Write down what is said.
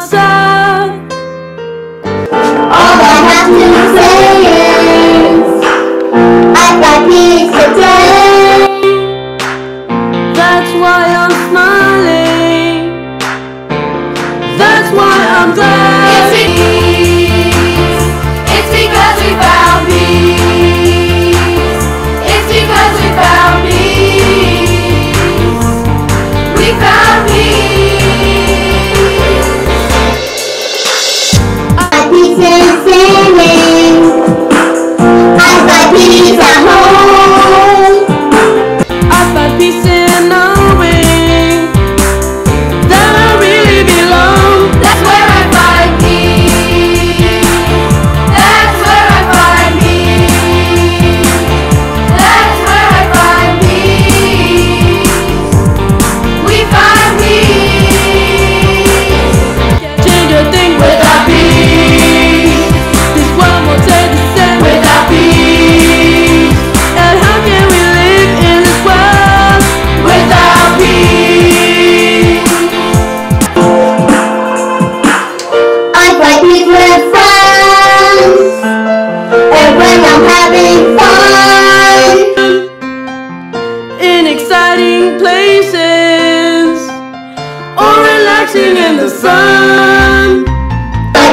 All I have to say is I got peace. That's why I'm. having fun in exciting places or relaxing in the sun. But